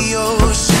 the ocean.